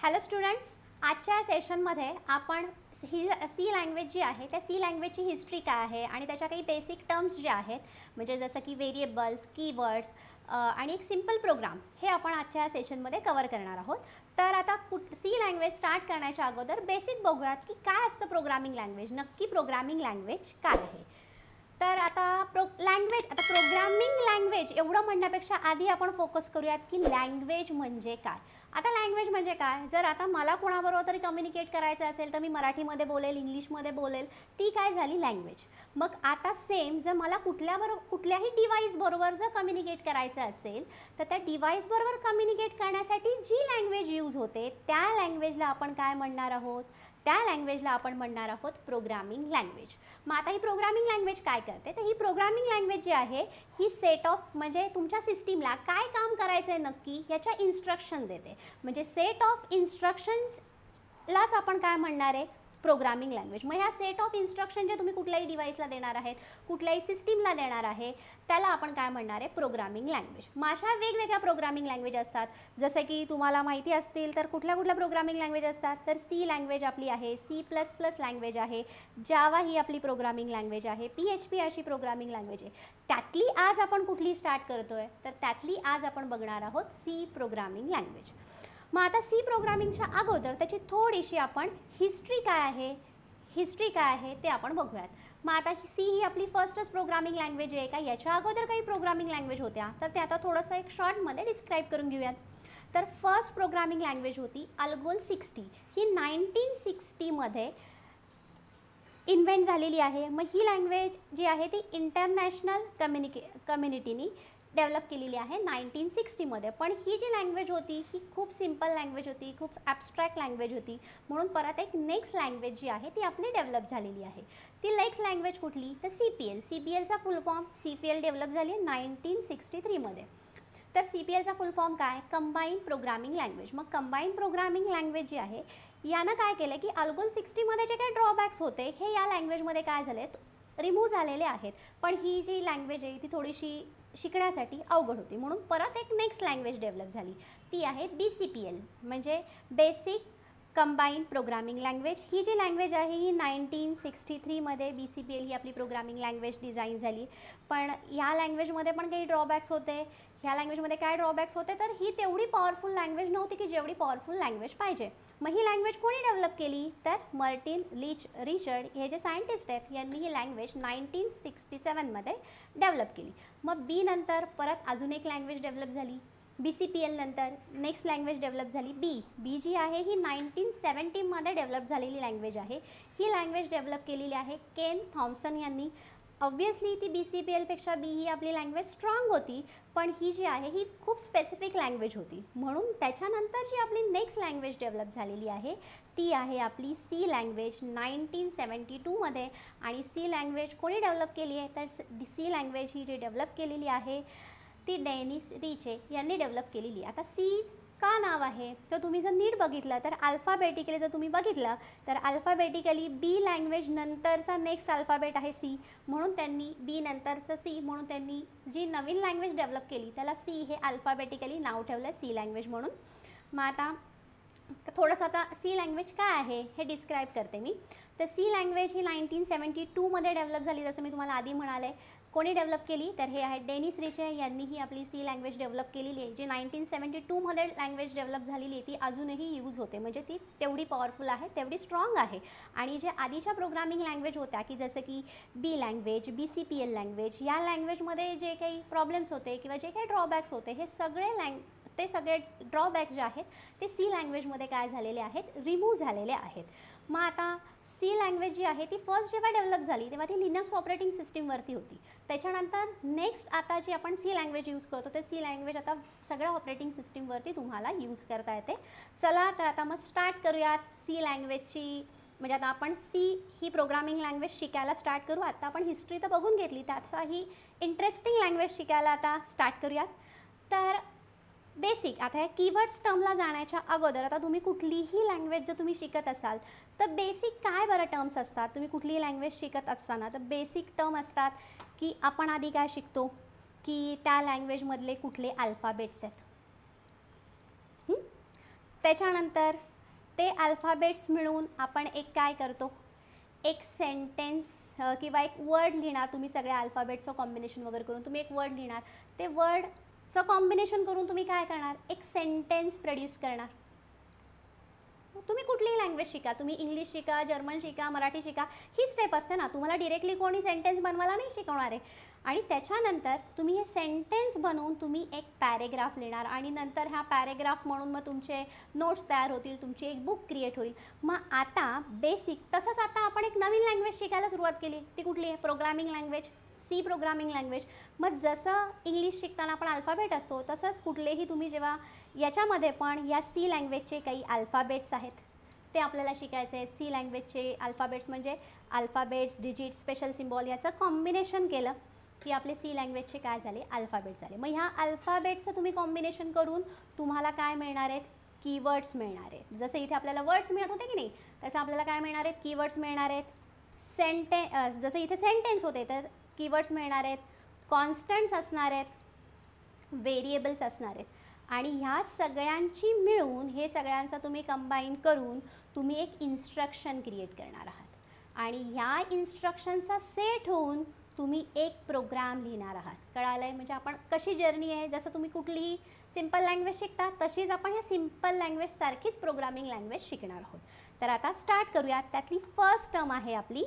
Hello students आजच्या सेशनमध्ये आपण ही सी लँग्वेज जी आहे त्या सी लँग्वेजची हिस्ट्री काय आहे आणि त्याच्या काही बेसिक टर्म्स जे आहेत म्हणजे जसं की व्हेरिएबल्स कीवर्ड्स आणि एक सिंपल प्रोग्राम हे आपण आजच्या सेशनमध्ये कवर करणार आहोत. तर आता कुठ सी लँग्वेज स्टार्ट करण्याच्या अगोदर बेसिक बघूयात की काय असतं प्रोग्रामिंग लँग्वेज नक्की प्रोग्रामिंग लँग्वेज काय आहे. तर आता प्रो लँग्वेज आता प्रोग्रामिंग लँग्वेज एवढं म्हणण्यापेक्षा आधी आपण फोकस करूयात की लँग्वेज म्हणजे काय. आता लँग्वेज म्हणजे काय? जर आता मला कोणाबरोबर तरी कम्युनिकेट करायचं असेल तर मी मराठीमध्ये बोलेल इंग्लिशमध्ये बोलेल ती काय झाली लँग्वेज मग आता सेम जर मला कुठल्याबरोबर कुठल्याही डिव्हाइसबरोबर जर कम्युनिकेट करायचं असेल तर त्या डिव्हाइसबरोबर कम्युनिकेट करण्यासाठी जी लँग्वेज यूज होते त्या लँग्वेजला आपण काय म्हणणार आहोत? त्या लँग्वेजला आपण म्हणणार आहोत प्रोग्रामिंग लँग्वेज मग आता ही प्रोग्रामिंग लँग्वेज काय करते? तर ही प्रोग्रामिंग लँग्वेज जी आहे ही सेट ऑफ म्हणजे तुमच्या सिस्टीमला काय काम करायचं आहे नक्की याच्या इन्स्ट्रक्शन देते. म्हणजे सेट ऑफ इन्स्ट्रक्शन्सलाच आपण काय म्हणणार आहे? प्रोग्रामिंग लँग्वेज मग ह्या सेट ऑफ इन्स्ट्रक्शन जे तुम्ही कुठल्याही डिव्हाइसला देणार आहेत कुठल्याही सिस्टीमला देणार आहे त्याला आपण काय म्हणणार आहे? प्रोग्रामिंग लँग्वेज मग अशा वेगवेगळ्या प्रोग्रामिंग लँग्वेज असतात. जसं की तुम्हाला माहिती असतील तर कुठल्या कुठल्या प्रोग्रामिंग लँग्वेज असतात? तर सी लँग्वेज आपली आहे सी प्लस प्लस लँग्वेज आहे जावा ही आपली प्रोग्रामिंग लँग्वेज आहे पी एच पी अशी प्रोग्रामिंग लँग्वेज आहे. त्यातली आज आपण कुठली स्टार्ट करतो आहे तर त्यातली आज आपण बघणार आहोत सी प्रोग्रामिंग लँग्वेज मग आता सी प्रोग्रामिंगच्या अगोदर त्याची थोडीशी आपण हिस्ट्री काय आहे हिस्ट्री काय आहे ते आपण बघूयात. मग आता सी ही आपली फर्स्टच प्रोग्रामिंग लँग्वेज आहे का? याच्या अगोदर काही प्रोग्रामिंग लँग्वेज होत्या? तर ते आता थोडंसं एक शॉर्टमध्ये डिस्क्राईब करून घेऊयात. तर फर्स्ट प्रोग्रामिंग लँग्वेज होती अल्गोल सिक्स्टी. ही नाईन्टीन सिक्स्टीमध्ये इन्व्हेंट झालेली आहे. मग ही लँग्वेज जी आहे ती इंटरनॅशनल कम्युनिके कम्युनिटीनी डेव्हलप केलेली आहे नाईन्टीन सिक्स्टीमध्ये. पण ही जी लँग्वेज होती ही खूप सिंपल लँग्वेज होती खूप ॲबस्ट्रॅक्ट लँग्वेज होती. म्हणून परत एक नेक्स्ट लँग्वेज जी आहे ती आपली डेव्हलप झालेली आहे. ती नेक्स्ट लँग्वेज कुठली? तर C P L C P एलचा full form C P L develop झाली आहे नाईन्टीन सिक्स्टी थ्रीमध्ये. तर सी पी एलचा फुल फॉर्म काय? कंबाईन प्रोग्रामिंग लँग्वेज मग कंबाईन प्रोग्रामिंग लँग्वेज जी आहे यानं काय केलं की अल्गोल सिक्स्टीमध्ये जे काही ड्रॉबॅक्स होते हे या लँग्वेजमध्ये काय झाले रिमूव्ह झालेले आहेत. पण ही जी लँग्वेज आहे ती थोडीशी शिकण्यासाठी अवघड होती. म्हणून परत एक नेक्स्ट लँग्वेज डेव्हलप झाली. ती आहे बी सी पी एल म्हणजे बेसिक कंबाईन प्रोग्रामिंग लँग्वेज ही जी लँग्वेज आहे ही नाईन्टीन सिक्स्टी थ्रीमध्ये बी सी पी एल ही आपली प्रोग्रामिंग लँग्वेज डिझाईन झाली. पण ह्या लँग्वेजमध्ये पण काही ड्रॉबॅक्स होते. ह्या लँग्वेजमध्ये काय ड्रॉबॅक्स होते? तर ही तेवढी पॉवरफुल लँग्वेज नव्हती की जेवढी पॉवरफुल लँग्वेज पाहिजे. मग ही लँग्वेज कोणी डेव्हलप केली? तर मर्टिन लिच रिचर्ड हे जे सायंटिस्ट आहेत यांनी ही लँग्वेज नाईन्टीन सिक्स्टी सेवनमध्ये डेव्हलप केली. मग बी नंतर परत अजून एक लँग्वेज डेव्हलप झाली. बी सी पी एल नंतर नेक्स्ट लँग्वेज डेव्हलप झाली बी बी जी आहे ही नाईन्टीन सेवन्टीमध्ये डेव्हलप झालेली लँग्वेज आहे. ही लँग्वेज डेव्हलप केलेली आहे केन थॉम्सन यांनी. ऑब्वियसली ती बी सी पी एलपेक्षा बी ही आपली लँग्वेज स्ट्रॉंग होती पण ही जी आहे ही खूप स्पेसिफिक लँग्वेज होती. म्हणून त्याच्यानंतर जी आपली नेक्स्ट लँग्वेज डेव्हलप झालेली आहे ती आहे आपली सी लँग्वेज नाईन्टीन सेवन्टी टूमध्ये आणि सी लँग्वेज कोणी डेव्हलप केली आहे? तर सी लँग्वेज ही जी डेव्हलप केलेली आहे ती डेनिस रिचे यांनी डेव्हलप केलेली. आता सीज का नाव आहे? तर तुम्ही जर नीट बघितलं तर अल्फाबेटिकली जर तुम्ही बघितलं तर अल्फाबेटिकली बी लँग्वेज नंतरचा नेक्स्ट अल्फाबेट आहे सी म्हणून त्यांनी बी नंतरचं सी म्हणून त्यांनी जी नवीन लँग्वेज डेव्हलप केली त्याला सी हे अल्फाबेटिकली नाव ठेवलं सी लँग्वेज म्हणून. मग आता थोडंसं आता सी लँग्वेज काय आहे हे डिस्क्राईब करते मी. तर सी लँग्वेज ही नाईन्टीन सेवन्टी टूमध्ये डेव्हलप झाली जसं मी तुम्हाला आधी म्हणाले. कोणी डेव्हलप केली? तर हे आहे डेनिस रिचे. यांनी ही आपली सी लँग्वेज डेव्हलप केलेली आहे. जी नाईन्टीन सेवन्टी टूमध्ये लँग्वेज डेव्हलप झालेली आहे ती अजूनही यूज होते. म्हणजे ती तेवढी पॉवरफुल आहे तेवढी स्ट्रॉंग आहे. आणि जे आधीच्या प्रोग्रामिंग लँग्वेज होत्या की जसं की B language B C P L language या लँग्वेजमध्ये जे काही प्रॉब्लेम्स होते किंवा जे काही ड्रॉबॅक्स होते हे सगळे लँग ते सगळे ड्रॉबॅक जे आहेत ते सी लँग्वेजमध्ये काय झालेले आहेत? रिमूव्ह झालेले आहेत. मग आता सी लँग्वेज जी आहे ती फर्स्ट जेव्हा डेव्हलप झाली तेव्हा ती लिनक्स ऑपरेटिंग सिस्टीमवरती होती. त्याच्यानंतर नेक्स्ट आता जी आपण सी लँग्वेज यूज करतो ते सी लँग्वेज आता सगळ्या ऑपरेटिंग सिस्टीमवरती तुम्हाला यूज करता येते. चला तर आता मग स्टार्ट करूयात सी लँग्वेजची म्हणजे आता आपण सी ही प्रोग्रामिंग लँग्वेज शिकायला स्टार्ट करू. आता आपण हिस्ट्री तर बघून घेतली त्याचा ही इंटरेस्टिंग लँग्वेज शिकायला आता स्टार्ट करूयात. तर बेसिक. आता ह्या कीवर्ड्स टर्मला जाण्याच्या अगोदर आता तुम्ही कुठलीही लँग्वेज जर तुम्ही शिकत असाल तर बेसिक काय बरं टर्म्स असतात? तुम्ही कुठलीही लँग्वेज शिकत असताना तर बेसिक टर्म असतात की आपण आधी काय शिकतो? की त्या लँग्वेजमधले कुठले अल्फाबेट्स आहेत. त्याच्यानंतर ते अल्फाबेट्स मिळून आपण एक काय करतो? एक सेंटेन्स किंवा एक वर्ड लिहिणार तुम्ही सगळ्या अल्फाबेटचं कॉम्बिनेशन वगैरे करून. तुम्ही एक वर्ड लिहिणार. ते वर्ड चं कॉम्बिनेशन करून तुम्ही काय करणार? एक सेंटेन्स प्रोड्यूस करणार. तुम्ही कुठलीही लँग्वेज शिका तुम्ही इंग्लिश शिका जर्मन शिका मराठी शिका ही स्टेप असते ना तुम्हाला डिरेक्टली कोणी सेंटेन्स बनवायला नाही शिकवणार आहे. आणि त्याच्यानंतर तुम्ही हे सेंटेन्स बनवून तुम्ही एक पॅरेग्राफ लिहिणार आणि नंतर ह्या पॅरेग्राफ म्हणून मग तुमचे नोट्स तयार होतील तुमची एक बुक क्रिएट होईल. मग आता बेसिक तसंच आता आपण एक नवीन लँग्वेज शिकायला सुरुवात केली. ती कुठली आहे? Programming language C programming language. मग जसं इंग्लिश शिकताना आपण अल्फाबेट असतो तसंच कुठलेही तुम्ही जेव्हा याच्यामध्ये पण या सी लँग्वेजचे काही अल्फाबेट्स आहेत ते आपल्याला शिकायचे आहेत. सी लँग्वेजचे अल्फाबेट्स म्हणजे अल्फाबेट्स डिजिट स्पेशल सिम्बॉल याचं कॉम्बिनेशन केलं की आपले सी लँग्वेजचे काय झाले? अल्फाबेट झाले. मग ह्या अल्फाबेटचं तुम्ही कॉम्बिनेशन करून तुम्हाला काय मिळणार आहेत? कीवर्ड्स मिळणार आहेत. जसं इथे आपल्याला वर्ड्स मिळत होते की नाही तसं आपल्याला काय मिळणार आहेत? कीवर्ड्स मिळणार आहेत. सेंटे जसं इथे सेंटेन्स होते तर कीवर्ड्स मिळणार आहेत कॉन्स्टंट्स असणार आहेत व्हेरिएबल्स असणार आहेत. आणि ह्या सगळ्यांची मिळून हे सगळ्यांचा तुम्ही कंबाईन करून तुम्ही एक इन्स्ट्रक्शन क्रिएट करणार आहात. आणि ह्या इन्स्ट्रक्शनचा सेट होऊन तुम्ही एक प्रोग्राम लिहिणार आहात. कळालं आहे म्हणजे आपण कशी जर्नी आहे? जसं तुम्ही कुठलीही सिंपल लँग्वेज शिकता तशीच आपण ह्या सिंपल लँग्वेजसारखीच प्रोग्रामिंग लँग्वेज शिकणार आहोत. तर आता स्टार्ट करूयात. त्यातली फर्स्ट टर्म आहे आपली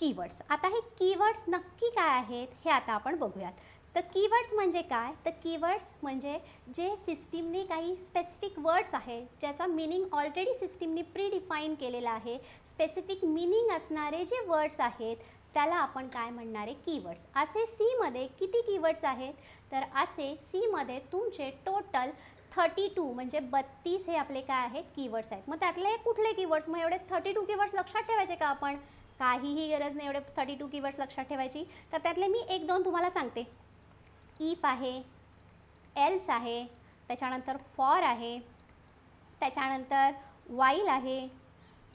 कीवर्ड्स आता हे कीवर्ड्स नक्की काय आहेत हे आता आपण बघूयात. तर कीवर्ड्स म्हणजे काय? तर कीवर्ड्स म्हणजे जे सिस्टीमने काही स्पेसिफिक वर्ड्स आहेत ज्याचा मिनिंग ऑलरेडी सिस्टीमने प्री डिफाईन केलेला आहे स्पेसिफिक मिनिंग असणारे जे वर्ड्स आहेत त्याला आपण काय म्हणणारे? कीवर्ड्स असे सीमध्ये किती कीवर्ड्स आहेत? तर असे सीमध्ये तुमचे टोटल थर्टी टू म्हणजे बत्तीस हे आपले काय आहेत? कीवर्ड्स आहेत. मग त्यातले कुठले कीवर्ड्स मग एवढे थर्टी टू कीवर्ड्स लक्षात ठेवायचे का आपण? काहीही गरज नाही एवढे थर्टी टू कीवर्ड्स लक्षात ठेवायची. तर त्यातले मी एक दोन तुम्हाला सांगते. इफ आहे एल्स आहे त्याच्यानंतर फॉर आहे त्याच्यानंतर वाईल आहे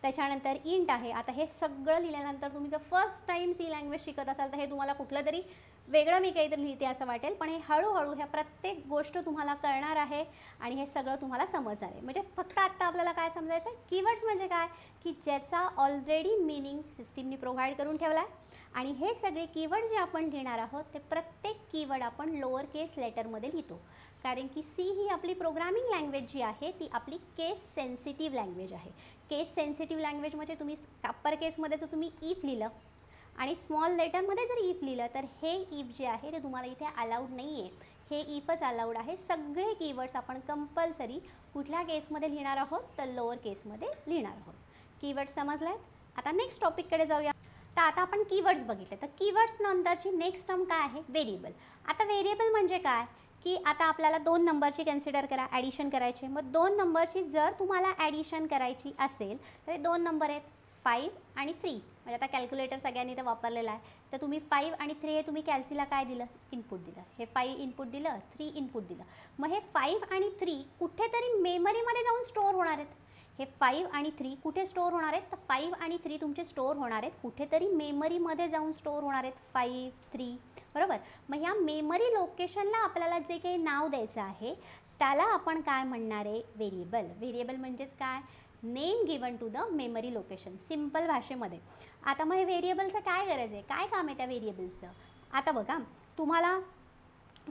त्याच्यानंतर इंट आहे. आता हे सगळं लिहिल्यानंतर तुम्ही जर फर्स्ट टाईम सी लँग्वेज शिकत असाल तर हे तुम्हाला कुठलं तरी वेगळं मी काहीतरी लिहिते असं वाटेल पण हे हळूहळू ह्या प्रत्येक गोष्ट तुम्हाला कळणार आहे आणि हे सगळं तुम्हाला समजणार आहे. म्हणजे फक्त आत्ता आपल्याला काय समजायचं आहे कीवर्ड्स म्हणजे काय? की ज्याचा ऑलरेडी मिनिंग सिस्टीमनी प्रोव्हाइड करून ठेवला आहे आणि हे सगळे कीवर्ड जे आपण लिहिणार आहोत ते प्रत्येक कीवर्ड आपण लोअर केस लेटरमध्ये लिहितो. कारण की सी ही आपली प्रोग्रामिंग लँग्वेज जी आहे ती आपली केस सेन्सिटिव्ह लँग्वेज आहे. केस सेन्सिटिव्ह लँग्वेज म्हणजे तुम्ही अप्पर केसमध्ये जर तुम्ही इफ लिहिलं आणि स्मॉल लेटरमध्ये जर इफ लिहिलं तर हे इफ जे आहे ते तुम्हाला इथे अलाउड नाही आहे हे इफच अलाउड आहे. सगळे कीवर्ड्स आपण कंपल्सरी कुठल्या केसमध्ये लिहिणार आहोत तर लोअर केसमध्ये लिहिणार आहोत. कीवर्ड समजले आहेत आता नेक्स्ट टॉपिककडे जाऊया. तर आता आपण कीवर्ड्स बघितले. तर कीवर्ड्स नंतरची नेक्स्ट टर्म काय आहे? व्हेरिएबल आता व्हेरिएबल म्हणजे काय? की आता आपल्याला दोन नंबरची कन्सिडर करा ॲडिशन करायचे. मग दोन नंबरची जर तुम्हाला ॲडिशन करायची असेल तर दोन नंबर आहेत फाईव्ह आणि थ्री म्हणजे आता कॅल्क्युलेटर सगळ्यांनी तर वापरलेला आहे. तर तुम्ही फाईव्ह आणि थ्री हे तुम्ही कॅल्सीला काय दिलं? इनपुट दिलं. हे फाईव्ह इनपुट दिलं थ्री इनपुट दिलं. मग हे फाईव्ह आणि थ्री कुठेतरी मेमरीमध्ये जाऊन स्टोअर होणार आहेत. हे फाईव्ह आणि थ्री कुठे स्टोअर होणार आहेत? तर फाईव्ह आणि थ्री तुमचे स्टोअर होणार आहेत. कुठेतरी मेमरीमध्ये जाऊन स्टोअर होणार आहेत. फाईव्ह थ्री बरोबर? मग ह्या मेमरी लोकेशनला आपल्याला जे काही नाव द्यायचं आहे त्याला आपण काय म्हणणार आहे? व्हेरिएबल व्हेरिएबल म्हणजेच काय? Name given to the memory location simple भाषेमध्ये. आता मग हे व्हेरिएबलचं काय गरज आहे? काय काम आहे त्या व्हेरिएबल्सचं आता बघा तुम्हाला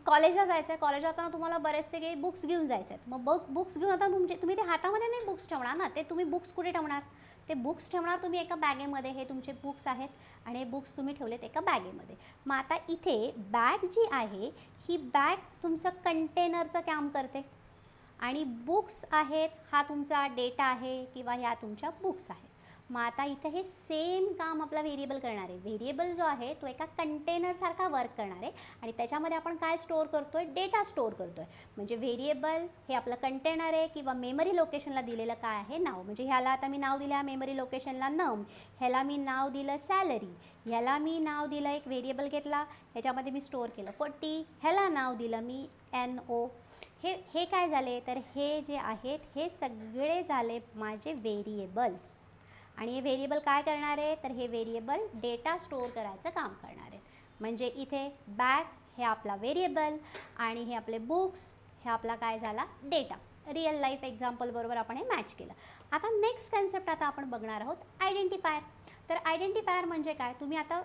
कॉलेजला जायचं आहे कॉलेजला जाताना तुम्हाला बरेचसे काही बुक्स घेऊन जायचे आहेत मग बघ बुक्स घेऊन आता तुमचे तुम्ही ते हातामध्ये नाही बुक्स ठेवणार ना? ते तुम्ही बुक्स कुठे ठेवणार? ते बुक्स ठेवणार तुम्ही एका बॅगेमध्ये. हे तुमचे बुक्स आहेत आणि हे बुक्स तुम्ही ठेवलेत एका बॅगेमध्ये. मग आता इथे बॅग जी आहे ही बॅग तुमचं कंटेनरचं काम करते. आणि बुक्स आहेत हा तुमचा डेटा आहे किंवा ह्या तुमच्या बुक्स आहेत. मग आता इथं हे सेम काम आपला व्हेरिएबल करणार आहे. व्हेरिएबल जो आहे तो एका कंटेनरसारखा वर्क करणार आहे. आणि त्याच्यामध्ये आपण काय स्टोअर करतो आहे डेटा स्टोअर करतो आहे म्हणजे व्हेरिएबल हे आपलं कंटेनर आहे किंवा मेमरी लोकेशनला दिलेलं काय आहे? नाव. म्हणजे ह्याला आता मी नाव दिलं मेमरी लोकेशनला नम ह्याला मी नाव दिलं सॅलरी ह्याला मी नाव दिलं एक व्हेरिएबल घेतला. ह्याच्यामध्ये मी स्टोअर केलं फोर्टी ह्याला नाव दिलं मी एन ओ हे हे काय झाले? तर हे जे आहेत हे सगळे झाले माझे व्हेरिएबल्स आणि हे व्हेरिएबल काय करणार आहे तर हे व्हेरिएबल डेटा स्टोअर करायचं काम करणार आहेत. म्हणजे इथे बॅग हे आपला व्हेरिएबल आणि हे आपले बुक्स हे आपला काय झाला? डेटा रिअल लाईफ एक्झाम्पलबरोबर आपण हे मॅच केलं. आता नेक्स्ट कन्सेप्ट आता आपण बघणार आहोत आयडेंटिफायर तर आयडेंटिफायर म्हणजे काय? तुम्ही आता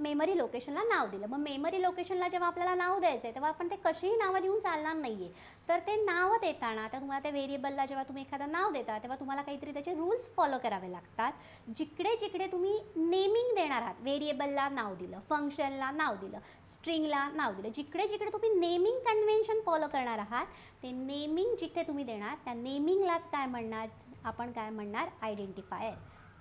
मेमरी लोकेशनला नाव दिलं. मग मेमरी लोकेशनला जेव्हा आपल्याला नाव द्यायचं आहे तेव्हा आपण ते कशीही नावं देऊन चालणार नाही आहे तर ते नावं देताना आता तुम्हाला त्या व्हेरिएबलला जेव्हा तुम्ही एखादं नाव देता तेव्हा तुम्हाला काहीतरी त्याचे रूल्स फॉलो करावे लागतात. जिकडे जिकडे तुम्ही नेमिंग देणार आहात व्हेरिएबलला नाव दिलं फंक्शनला नाव दिलं स्ट्रिंगला नाव दिलं जिकडे जिकडे तुम्ही नेमिंग कन्व्हेन्शन फॉलो करणार आहात ते नेमिंग जिथे तुम्ही देणार त्या नेमिंगलाच काय म्हणणार आपण काय म्हणणार आयडेंटिफायर.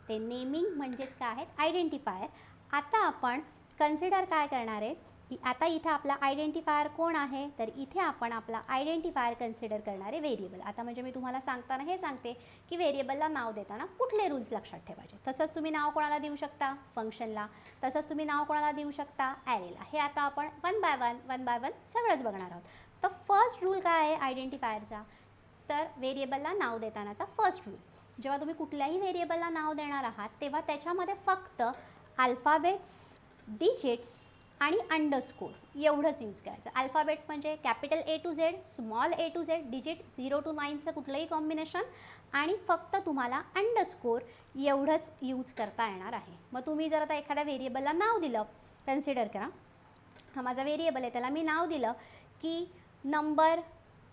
ते नेमिंग म्हणजेच काय आहेत? आयडेंटिफायर. आता आपण कन्सिडर काय करणार आहे? की आता इथे आपला आयडेंटिफायर कोण आहे? तर इथे आपण आपला आयडेंटिफायर कन्सिडर करणारे व्हेरिएबल आता म्हणजे मी तुम्हाला सांगताना हे सांगते की व्हेरिएबलला नाव देताना कुठले रूल्स लक्षात ठेवायचे. तसंच तुम्ही नाव कोणाला देऊ शकता? फंक्शनला तसंच तुम्ही नाव कोणाला देऊ शकता? ॲरेला हे आता आपण one by one one by one सगळंच बघणार आहोत. तर फर्स्ट रूल काय आहे आयडेंटिफायरचा तर व्हेरिएबलला नाव देतानाचा फर्स्ट रूल जेव्हा तुम्ही कुठल्याही व्हेरिएबलला नाव देणार आहात तेव्हा त्याच्यामध्ये फक्त अल्फाबेट्स डिजिट्स आणि अंडरस्कोर एवढंच यूज करायचं. अल्फाबेट्स म्हणजे capital A to Z small A to Z digit zero to नाईनचं कुठलंही कॉम्बिनेशन आणि फक्त तुम्हाला अंडरस्कोर एवढंच यूज करता येणार आहे. मग तुम्ही जर आता एखाद्या व्हेरिएबलला नाव दिलं कन्सिडर करा. हा माझा व्हेरिएबल आहे त्याला मी नाव दिलं की नंबर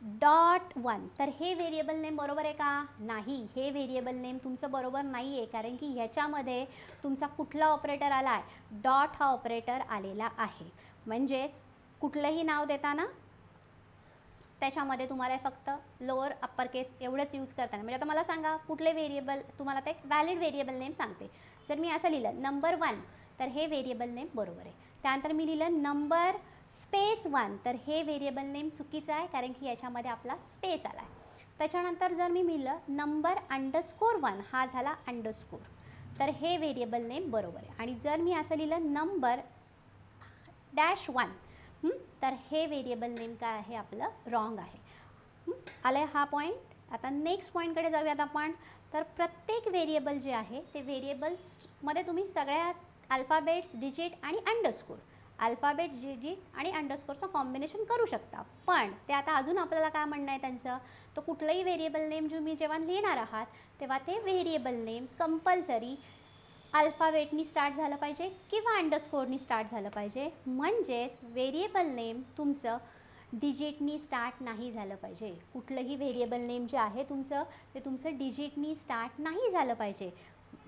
डॉट वन. तर हे व्हेरिएबल नेम बरोबर आहे का? नाही. हे व्हेरिएबल नेम तुमचं बरोबर नाही आहे कारण की ह्याच्यामध्ये तुमचा कुठला ऑपरेटर आला आहे डॉट हा ऑपरेटर आलेला आहे. म्हणजेच कुठलंही नाव देताना त्याच्यामध्ये तुम्हाला फक्त लोअर अप्पर केस एवढंच यूज करताना. म्हणजे आता मला सांगा कुठले व्हेरिएबल तुम्हाला ते व्हॅलिड व्हेरिएबल नेम सांगते. जर मी असं लिहिलं नंबर वन तर हे व्हेरिएबल नेम बरोबर आहे. त्यानंतर मी लिहिलं नंबर स्पेस वन. तर हे व्हेरिएबल नेम चुकीचं आहे कारण की याच्यामध्ये आपला स्पेस आला आहे त्याच्यानंतर जर मी लिहिलं नंबर अंडरस्कोर वन हा झाला अंडरस्कोर तर हे व्हेरिएबल नेम बरोबर आहे. आणि जर मी असं लिहिलं नंबर डॅश वन तर हे व्हेरिएबल नेम काय आहे? आपलं रॉंग आहे. आलं आहे हा पॉईंट आता नेक्स्ट पॉईंटकडे जाऊयात आपण. तर प्रत्येक व्हेरिएबल जे आहे ते व्हेरिएबल्समध्ये तुम्ही सगळ्या अल्फाबेट्स डिजिट आणि अंडरस्कोर अल्फाबेट जी जी आणि अंडरस्कोरचं कॉम्बिनेशन करू शकता. पण ते आता अजून आपल्याला काय म्हणणं आहे त्यांचं? तर कुठलंही व्हेरिएबल नेम तुम्ही जेव्हा लिहिणार आहात तेव्हा ते व्हेरिएबल नेम कंपल्सरी अल्फाबेटनी स्टार्ट झालं पाहिजे किंवा अंडरस्कोरनी स्टार्ट झालं पाहिजे? म्हणजेच व्हेरिएबल नेम तुमचं डिजिटनी स्टार्ट नाही झालं पाहिजे. कुठलंही व्हेरिएबल नेम जे आहे तुमचं ते तुमचं डिजिटनी स्टार्ट नाही झालं पाहिजे.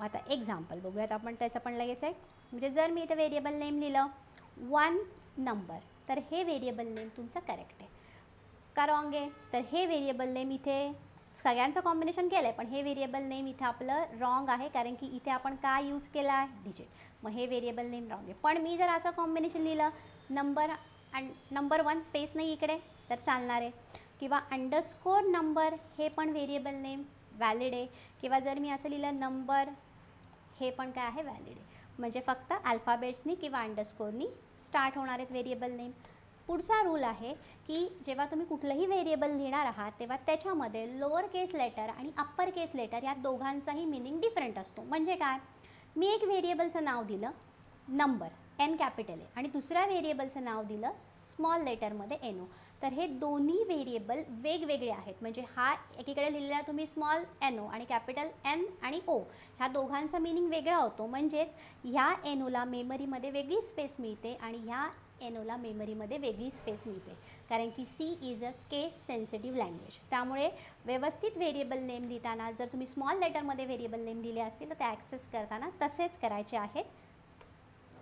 आता एक्झाम्पल बघूयात आपण त्याचं पण लगेच आहे. म्हणजे जर मी इथं व्हेरिएबल नेम लिहिलं वन नंबर तर हे व्हेरिएबल नेम तुमचं करेक्ट आहे. का रॉंग आहे तर हे व्हेरिएबल नेम इथे सगळ्यांचं कॉम्बिनेशन केलं आहे पण हे व्हेरिएबल नेम इथे आपलं रॉंग आहे कारण की इथे आपण काय यूज केला आहे? डिजिट मग हे व्हेरिएबल नेम रॉंग आहे. पण मी जर असं कॉम्बिनेशन लिहिलं number and number one space नाही इकडे तर चालणार आहे. किंवा अंडरस्कोर नंबर हे पण व्हेरिएबल नेम व्हॅलिड आहे. किंवा जर मी असं लिहिलं नंबर हे पण काय आहे? व्हॅलिड आहे. म्हणजे फक्त अल्फाबेट्सनी किंवा अंडरस्कोरनी स्टार्ट होणार आहेत व्हेरिएबल नेम पुढचा रूल आहे की जेव्हा तुम्ही कुठलंही व्हेरिएबल लिहिणार आहात तेव्हा त्याच्यामध्ये लोअर केस लेटर आणि अप्पर केस लेटर या दोघांचाही मिनिंग डिफरंट असतो. म्हणजे काय? मी एक व्हेरिएबलचं नाव दिलं नंबर एन कॅपिटल आहे आणि दुसऱ्या व्हेरिएबलचं नाव दिलं स्मॉल लेटरमध्ये एन ओ तर हे दोन्ही व्हेरिएबल वेगवेगळे आहेत. म्हणजे हा एकीकडे लिहिलेला तुम्ही स्मॉल एन ओ आणि कॅपिटल एन आणि ओ ह्या दोघांचा मिनिंग वेगळा होतो. म्हणजेच ह्या एन ओला मेमरीमध्ये वेगळी स्पेस मिळते आणि ह्या एन ओला मेमरीमध्ये वेगळी स्पेस मिळते. कारण की C is a case sensitive language त्यामुळे व्यवस्थित व्हेरिएबल नेम लिहिताना जर तुम्ही स्मॉल लेटरमध्ये व्हेरिएबल नेम लिहिले असतील तर ते ॲक्सेस करताना तसेच करायचे आहेत.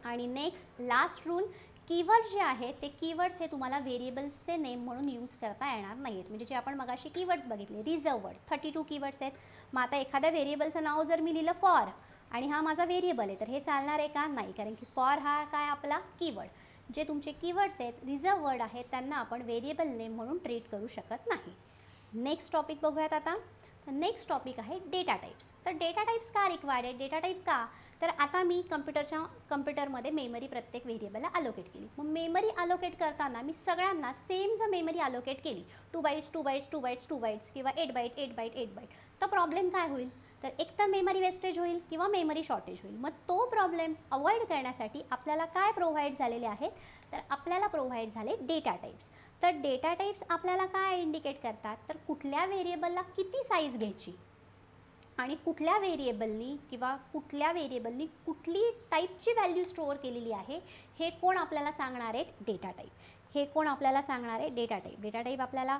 आणि नेक्स्ट लास्ट रूल कीवर्ड जे आहेत ते कीवर्ड्स हे तुम्हाला व्हेरिएबल्सचे नेम म्हणून यूज करता येणार नाही आहेत म्हणजे जे आपण मगाशी कीवर्ड्स बघितले reserve word thirty two keywords आहेत. मग आता एखाद्या व्हेरिएबलचं नाव जर मी लिहिलं फॉर आणि हा माझा व्हेरिएबल आहे तर हे चालणार आहे का? नाही. कारण की फॉर हा काय आपला कीवर्ड जे तुमचे कीवर्ड्स आहेत रिझर्व वर्ड आहेत त्यांना आपण व्हेरिएबल नेम म्हणून ट्रीट करू शकत नाही. नेक्स्ट टॉपिक बघूयात आता. तर नेक्स्ट टॉपिक आहे डेटा टाईप्स तर डेटा टाईप्स का रिक्वायर्ड आहे डेटा टाईप का? तर आता मी कम्प्युटरच्या कम्प्युटरमध्ये मेमरी प्रत्येक व्हेरिएबलला अलोकेट केली. मग मेमरी अलोकेट करताना मी सगळ्यांना सेम जर मेमरी अलोकेट केली two bytes two bytes two bytes two bytes किंवा eight byte eight byte eight byte तर प्रॉब्लेम काय होईल? तर एक तर मेमरी वेस्टेज होईल किंवा मेमरी शॉर्टेज होईल. मग तो प्रॉब्लेम अवॉइड करण्यासाठी आपल्याला काय प्रोव्हाइड झालेले आहेत? तर आपल्याला प्रोव्हाइड झाले डेटा टाईप्स तर डेटा टाईप्स आपल्याला काय इंडिकेट करतात? तर कुठल्या व्हेरिएबलला किती साईज घ्यायची? आणि कुठल्या व्हेरिएबलनी किंवा कुठल्या व्हेरिएबलनी कुठली टाईपची व्हॅल्यू स्टोअर केलेली आहे हे कोण आपल्याला सांगणार आहेत? डेटा टाईप हे कोण आपल्याला सांगणार आहे? डेटा टाईप डेटा टाईप आपल्याला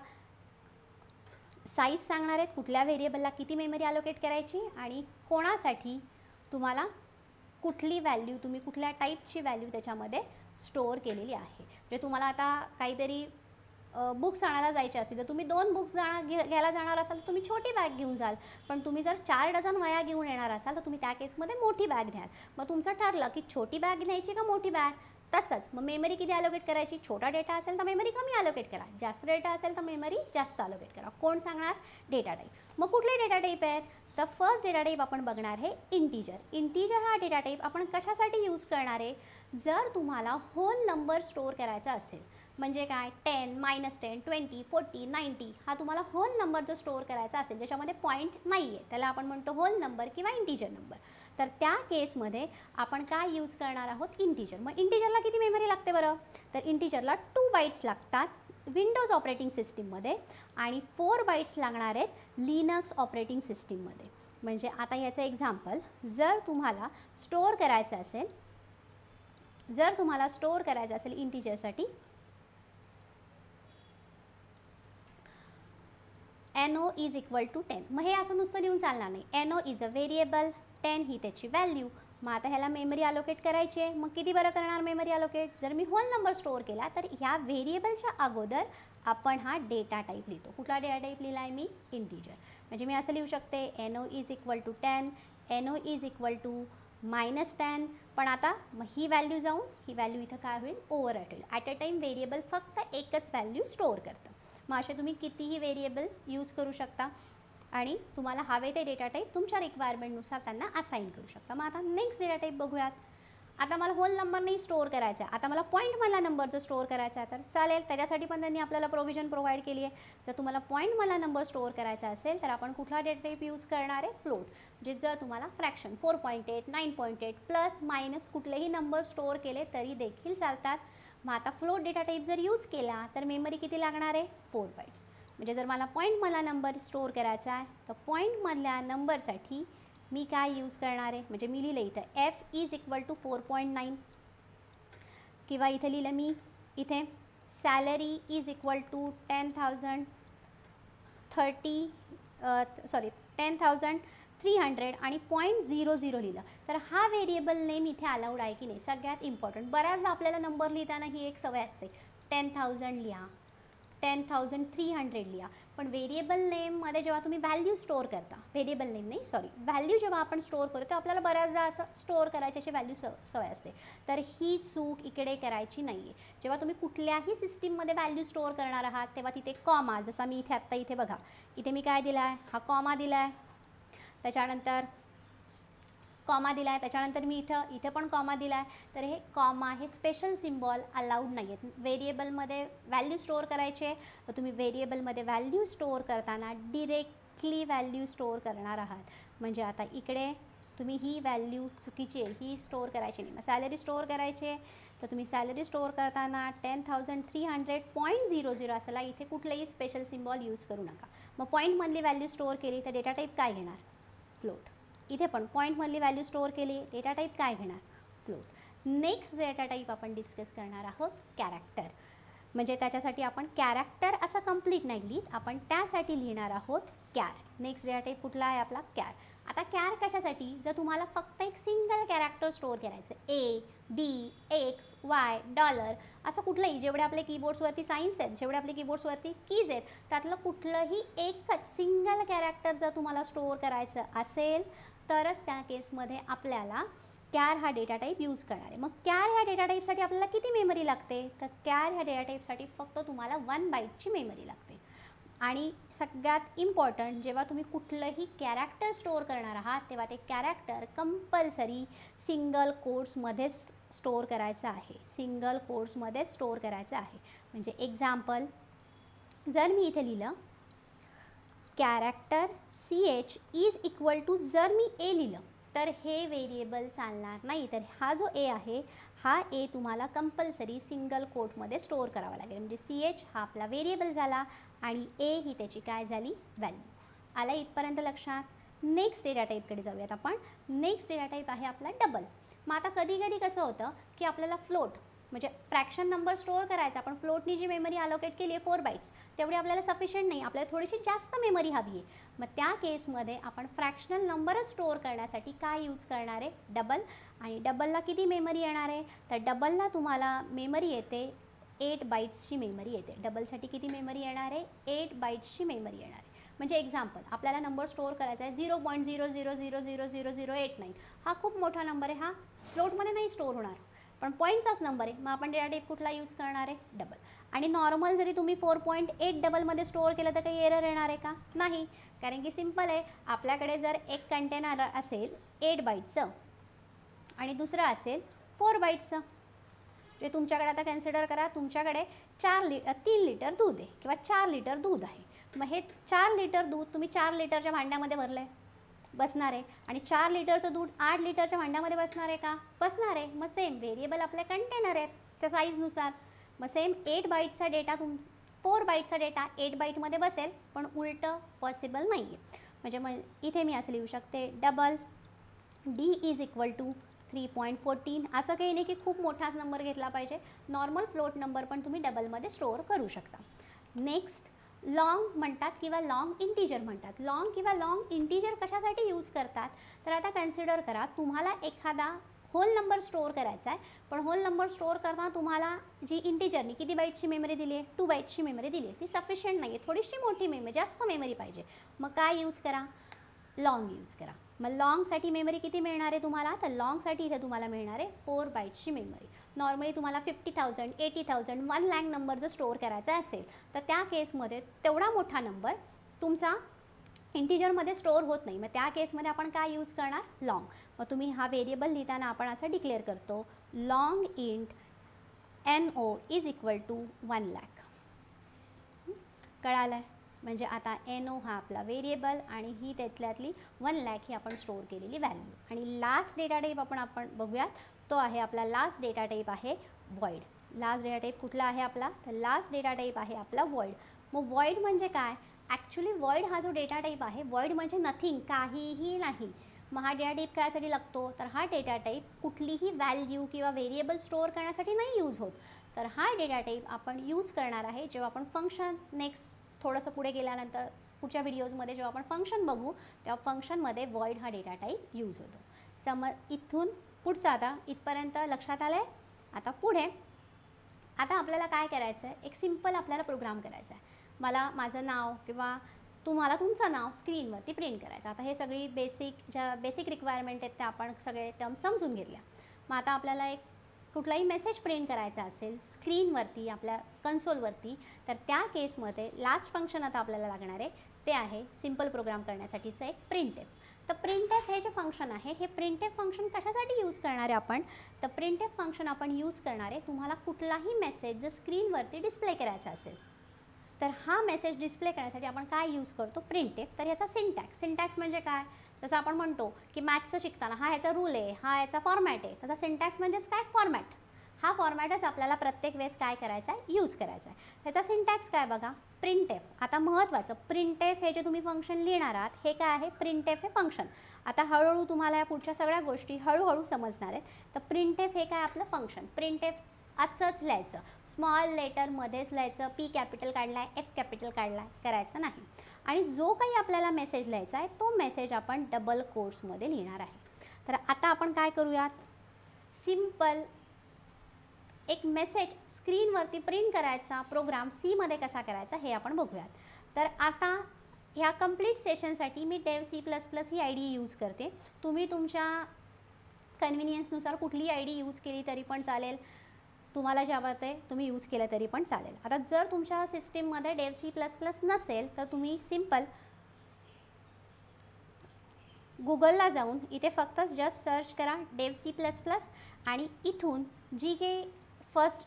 साईज सांगणार आहेत कुठल्या व्हेरिएबलला किती मेमरी अलोकेट करायची आणि कोणासाठी तुम्हाला कुठली व्हॅल्यू तुम्ही कुठल्या टाईपची व्हॅल्यू त्याच्यामध्ये स्टोअर केलेली आहे. म्हणजे तुम्हाला आता काहीतरी बुक्स आणायला जायचे असतील. तर तुम्ही दोन बुक्स जाणार घे घ्यायला जाणार असाल तर तुम्ही छोटी बॅग घेऊन जाल. पण तुम्ही जर चार डझन वया घेऊन येणार असाल तर तुम्ही त्या केसमध्ये मोठी बॅग घ्याल. मग तुमचं ठरलं की छोटी बॅग घ्यायची का मोठी बॅग? तसंच. मग मेमरी किती अलोकेट करायची? छोटा डेटा असेल तर मेमरी कमी अलोकेट करा. जास्त डेटा असेल तर मेमरी जास्त अलोकेट करा. कोण सांगणार? डेटा टाईप मग कुठले डेटा टाईप आहेत? तर फर्स्ट डेटा टाईप आपण बघणार आहे इंटीजर इंटीजर हा डेटा टाईप आपण कशासाठी यूज करणार आहे? जर तुम्हाला होल नंबर स्टोअर करायचा असेल म्हणजे काय? Ten minus ten twenty forty ninety हा तुम्हाला होल नंबर जर स्टोअर करायचा असेल ज्याच्यामध्ये पॉईंट नाही आहे त्याला आपण म्हणतो होल नंबर किंवा इंटीजर नंबर तर त्या केसमध्ये आपण काय यूज करणार आहोत? इंटीजर मग इंटिजरला किती मेमरी लागते बरं? तर इंटिजरला टू बाईट्स लागतात विंडोज ऑपरेटिंग सिस्टीममध्ये आणि फोर बाईट्स लागणार आहेत लिनक्स ऑपरेटिंग सिस्टीममध्ये म्हणजे आता याचं एक्झाम्पल जर तुम्हाला स्टोअर करायचं असेल जर तुम्हाला स्टोअर करायचं असेल इंटिजरसाठी N O is equal to ten मग हे असं नुसतं लिहून चालणार नाही. N O is a variable ten ही त्याची व्हॅल्यू मग आता ह्याला मेमरी अलोकेट करायची. आहे मग किती बरं करणार मेमरी अलोकेट जर मी होल नंबर स्टोअर केला तर ह्या व्हेरिएबलच्या अगोदर आपण हा डेटा टाईप लिहितो. कुठला डेटा टाईप लिहिला आहे मी? इंटीजर म्हणजे मी असं लिहू शकते N O is equal to ten N O is equal to minus ten पण आता मग ही व्हॅल्यू जाऊन ही व्हॅल्यू इथं काय होईल? ओव्हर ॲट होईल ॲट अ टाईम व्हेरिएबल फक्त एकच व्हॅल्यू स्टोअर करतं. मग असे तुम्ही कितीही व्हेरिएबल्स यूज करू शकता आणि तुम्हाला हवे ते डेटा टाईप तुमच्या रिक्वायरमेंटनुसार त्यांना असाईन करू शकता. मग आता नेक्स्ट डेटा टाईप बघूयात. आता मला होल नंबर नाही स्टोअर करायचा आहे. आता मला पॉईंट मला नंबर जर स्टोअर करायचा आहे. तर चालेल त्याच्यासाठी पण त्यांनी आपल्याला प्रोव्हिजन प्रोव्हाइड केली आहे. जर तुम्हाला पॉईंट मला नंबर स्टोअर करायचा असेल तर आपण कुठला डेटा टाईप यूज करणार आहे? फ्लोट म्हणजे जर तुम्हाला fraction four point eight nine point eight plus minus कुठलेही नंबर स्टोअर केले तरी देखील चालतात. मग आता फ्लोट डेटा टाईप जर यूज केला तर मेमरी किती लागणार आहे? फोर बाईट्स म्हणजे जर मला पॉईंट मला नंबर स्टोअर करायचा आहे तर पॉईंटमधल्या नंबरसाठी मी काय यूज करणार आहे? म्हणजे मी लिहिलं इथं F is equal to four point nine किंवा इथं लिहिलं मी इथे salary is equal to ten thousand thirty sorry ten thousand three hundred आणि पॉईंट झिरो झिरो लिहिलं. तर हा व्हेरिएबल नेम इथे अलाउड आहे की नाही? सगळ्यात इम्पॉर्टंट बऱ्याचदा आपल्याला नंबर लिहिताना ही एक सवय असते. टेन थाउजंड लिहा. टेन थाउजंड थ्री हंड्रेड लिहा. पण व्हेरिएबल नेममध्ये जेव्हा तुम्ही व्हॅल्यू स्टोअर करता व्हेरिएबल नेम नाही सॉरी व्हॅल्यू जेव्हा आपण स्टोअर करतो तेव्हा आपल्याला बऱ्याचदा असं स्टोअर करायची अशी व्हॅल्यू स सवय असते. तर ही चूक इकडे करायची नाही आहे जेव्हा तुम्ही कुठल्याही सिस्टीममध्ये व्हॅल्यू स्टोअर करणार आहात तेव्हा तिथे कॉमा जसा मी इथे आत्ता इथे बघा. इथे मी काय दिला आहे हा कॉमा दिला आहे त्याच्यानंतर कॉमा दिला आहे त्याच्यानंतर मी इथं इथं पण कॉमा दिला आहे तर हे कॉमा हे स्पेशल सिम्बॉल अलाउड नाही आहेत व्हेरिएबलमध्ये व्हॅल्यू स्टोअर करायचे. तर तुम्ही व्हेरिएबलमध्ये व्हॅल्यू स्टोअर करताना डिरेक्टली व्हॅल्यू स्टोअर करणार आहात. म्हणजे आता इकडे तुम्ही ही व्हॅल्यू चुकीची आहे. ही स्टोअर करायची नाही. मग सॅलरी स्टोअर करायची. आहे तर तुम्ही सॅलरी स्टोअर करताना ten thousand three hundred point zero zero असायला इथे कुठलंही स्पेशल सिम्बॉल यूज करू नका. मग पॉईंटमधली व्हॅल्यू स्टोअर केली तर डेटा टाईप काय घेणार? फ्लोट इथे पण पॉईंटमधली व्हॅल्यू स्टोअर केली डेटा टाईप काय घेणार? फ्लोट नेक्स्ट डेटा टाईप आपण डिस्कस करणार आहोत कॅरेक्टर म्हणजे त्याच्यासाठी आपण कॅरेक्टर असं कंप्लीट नाही लिहित आपण त्यासाठी लिहिणार आहोत कॅर नेक्स्ट डेटा टाईप कुठला आहे आपला? कॅर आता कॅर कशासाठी? जर तुम्हाला फक्त एक सिंगल कॅरेक्टर स्टोअर करायचं A B X Y dollar असं कुठलंही जेवढे आपले कीबोर्ड्सवरती साईन्स आहेत जेवढे आपले कीबोर्ड्सवरती कीज आहेत त्यातलं कुठलंही एकच सिंगल कॅरेक्टर जर तुम्हाला स्टोअर करायचं असेल तरच त्या केसमध्ये आपल्याला कॅर हा डेटा टाईप यूज करणार आहे. मग कॅर ह्या डेटा टाईपसाठी आपल्याला किती मेमरी लागते? तर कॅर ह्या डेटा टाईपसाठी फक्त तुम्हाला वन बाईटची मेमरी लागते. आणि सगळ्यात इम्पॉर्टंट जेव्हा तुम्ही कुठलंही कॅरेक्टर स्टोअर करणार आहात तेव्हा ते कॅरेक्टर कंपल्सरी सिंगल कोड्समध्येच स्टोअर करायचं आहे. सिंगल कोड्समध्ये स्टोअर करायचं आहे. म्हणजे एक्झाम्पल जर मी इथे लिहिलं character C H is equal to जर मी ए लिहिलं तर हे व्हेरिएबल चालणार नाही. तर हा जो ए आहे हा ए तुम्हाला कंपल्सरी सिंगल कोटमध्ये स्टोअर करावा लागेल. म्हणजे सी एच हा आपला व्हेरिएबल झाला आणि ए ही त्याची काय झाली? व्हॅल्यू आला इथपर्यंत लक्षात? नेक्स्ट डेटा टाईपकडे जाऊयात आपण. नेक्स्ट डेटा टाईप आहे आपला डबल. मग आता कधी कधी कसं होतं की आपल्याला फ्लोट म्हणजे फ्रॅक्शन नंबर स्टोअर करायचा आपण फ्लोटनी जी मेमरी अलोकेट केली आहे फोर बाईट्स तेवढी आपल्याला सफिशियंट नाही. आपल्याला थोडीशी जास्त मेमरी हवी आहे. मग त्या केसमध्ये आपण फ्रॅक्शनल नंबरच स्टोअर करण्यासाठी काय यूज करणार आहे? डबल. आणि डबलला किती मेमरी येणार आहे? तर डबलला तुम्हाला मेमरी येते एट बाईट्सची मेमरी येते. डबलसाठी किती मेमरी येणार आहे? एट बाईट्सची मेमरी येणार आहे. म्हणजे एक्झाम्पल आपल्याला नंबर स्टोअर करायचा आहे zero point zero zero zero zero zero zero eight nine हा खूप मोठा नंबर आहे हा फ्लोटमध्ये नाही स्टोअर होणार. पण पॉईंट्सचाच नंबर आहे मग आपण डेटा टाईप कुठला यूज करणार आहे? डबल आणि नॉर्मल जरी तुम्ही फोर पॉईंट एट डबलमध्ये स्टोअर केलं तर काही एरर येणार आहे का? नाही. कारण की सिंपल आहे आपल्याकडे जर एक कंटेनर असेल एट बाईटचं आणि दुसरं असेल फोर बाईटचं जे तुमच्याकडे आता कन्सिडर करा तुमच्याकडे चार लि तीन लिटर दूध आहे किंवा चार लिटर दूध आहे. मग हे चार लिटर दूध तुम्ही चार लिटरच्या भांड्यामध्ये भरलं आहे बसणार. आहे आणि चार लिटरचं दूध आठ लिटरच्या भांड्यामध्ये बसणार आहे का? बसणार. आहे मग सेम व्हेरिएबल आपल्या कंटेनर आहेत त्या साईजनुसार मग सेम एट बाईटचा डेटा तुम फोर बाईटचा डेटा एट बाईटमध्ये बसेल पण उलटं पॉसिबल नाही आहे म्हणजे मग इथे मी असं लिहू शकते double D is equal to three point fourteen असं काही नाही की खूप मोठाच नंबर घेतला पाहिजे. नॉर्मल फ्लोट नंबर पण तुम्ही डबलमध्ये स्टोअर करू शकता. नेक्स्ट लाँग म्हणतात किंवा लाँग इंटिजर म्हणतात. लाँग किंवा लाँग इंटिजर कशासाठी यूज करतात? तर आता कन्सिडर करा तुम्हाला एखादा होल नंबर स्टोअर करायचा आहे पण होल नंबर स्टोअर करताना तुम्हाला जी इंटिजरनी किती बाईटची मेमरी दिली आहे? टू बाईटची मेमरी दिली आहे. ती सफिशियंट नाही आहे थोडीशी मोठी मेमरी जास्त मेमरी पाहिजे. मग काय यूज करा? लाँग यूज करा. मग लाँगसाठी मेमरी किती मिळणार आहे तुम्हाला? तर लाँगसाठी इथे तुम्हाला मिळणार आहे फोर बाईटची मेमरी नॉर्मली तुम्हाला fifty thousand eighty thousand one lakh number जर स्टोअर करायचा असेल तर त्या केसमध्ये तेवढा मोठा नंबर तुमचा इंटिजरमध्ये स्टोअर होत नाही. मग त्या केसमध्ये आपण काय यूज करणार? लाँग मग तुम्ही हा व्हेरिएबल लिहिताना आपण असं डिक्लेअर करतो long int N O is equal to one lakh कळालं आहे म्हणजे आता एन ओ हा आपला व्हेरिएबल आणि ही त्यातल्यातली वन लॅक ही आपण स्टोअर केलेली व्हॅल्यू आणि लास्ट डेटा टाईप आपण आपण बघूयात तो आहे आपला लास्ट डेटा टाईप आहे वॉइड लास्ट डेटा टाईप कुठला आहे आपला? तर लास्ट डेटा टाईप आहे आपला वॉइड मग वॉइड म्हणजे काय? ॲक्च्युली वॉइड हा जो डेटा टाईप आहे वॉइड म्हणजे नथिंग काहीही नाही. मग हा डेटा टाईप कायसाठी लागतो? तर हा डेटा टाईप कुठलीही व्हॅल्यू किंवा व्हेरिएबल स्टोअर करण्यासाठी नाही यूज होत. तर हा डेटा टाईप आपण यूज करणार आहे जेव्हा आपण फंक्शन नेक्स्ट थोडंसं पुढे गेल्यानंतर पुढच्या व्हिडिओजमध्ये जेव्हा आपण फंक्शन बघू तेव्हा फंक्शनमध्ये वॉइड हा डेटा टाईप यूज होतो. सम इथून पुढचं आता इथपर्यंत लक्षात आलं आहे आता पुढे. आता आपल्याला काय करायचं आहे एक सिंपल आपल्याला प्रोग्राम करायचा आहे मला माझं नाव किंवा तुम्हाला तुमचं नाव स्क्रीनवरती प्रिंट करायचं. आता हे सगळी बेसिक ज्या बेसिक रिक्वायरमेंट आहेत त्या आपण सगळे टर्म समजून घेतल्या. मग आता आपल्याला एक कुठलाही मेसेज प्रिंट करायचा असेल स्क्रीनवरती आपल्या कन्सोलवरती तर त्या केसमध्ये लास्ट फंक्शन आता आपल्याला लागणार आहे ते आहे सिंपल प्रोग्राम करण्यासाठीचं एक प्रिंटेफ तर प्रिंटेफ हे जे फंक्शन आहे हे प्रिंटेफ फंक्शन कशासाठी यूज करणार आहे आपण? तर प्रिंटेफ फंक्शन आपण यूज करणार आहे तुम्हाला कुठलाही मेसेज जर स्क्रीनवरती डिस्प्ले करायचा असेल तर हा मेसेज डिस्प्ले करण्यासाठी आपण काय यूज करतो? प्रिंटेफ तर ह्याचा सिंटॅक्स सिंटॅक्स म्हणजे काय? जसं आपण म्हणतो की मॅथ्सचं शिकताना हा ह्याचा रूल आहे हा याचा फॉर्मॅट आहे. त्याचा सिंटॅक्स म्हणजेच काय? फॉर्मॅट हा फॉर्मॅटच आपल्याला प्रत्येक वेळेस काय करायचा आहे यूज करायचा आहे त्याचा सिंटॅक्स काय बघा? प्रिंटेफ आता महत्त्वाचं प्रिंटेफ हे जे तुम्ही फंक्शन लिहिणार आहात हे काय आहे? प्रिंटेफ हे फंक्शन आता हळूहळू तुम्हाला या पुढच्या सगळ्या गोष्टी हळूहळू समजणार आहेत. तर प्रिंटेफ हे काय आपलं फंक्शन प्रिंटेफ असंच लिहायचं. स्मॉल लेटरमध्येच लिहायचं. पी कॅपिटल काढला आहे एफ कॅपिटल काढला आहे करायचं नाही. आणि जो काही आपल्याला मेसेज लिहायचा आहे तो मेसेज आपण डबल कोर्समध्ये लिहिणार आहे. तर आता आपण काय करूयात? सिंपल एक मेसेज स्क्रीनवरती प्रिंट करायचा प्रोग्राम सीमध्ये कसा करायचा हे आपण बघूयात. तर आता ह्या कंप्लीट सेशनसाठी मी डेव सी प्लस प्लस ही आय डी यूज करते. तुम्ही तुमच्या कन्व्हिनियन्सनुसार कुठली आय डी यूज केली तरी पण चालेल. तुम्हाला जे आवडतं आहे तुम्ही यूज केलं तरी पण चालेल. आता जर तुमच्या सिस्टीममध्ये डेव सी प्लस प्लस नसेल तर तुम्ही सिंपल गुगलला जाऊन इथे फक्त जस्ट सर्च करा डेव सी प्लस प्लस आणि इथून जी काही फर्स्ट